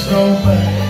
so bad.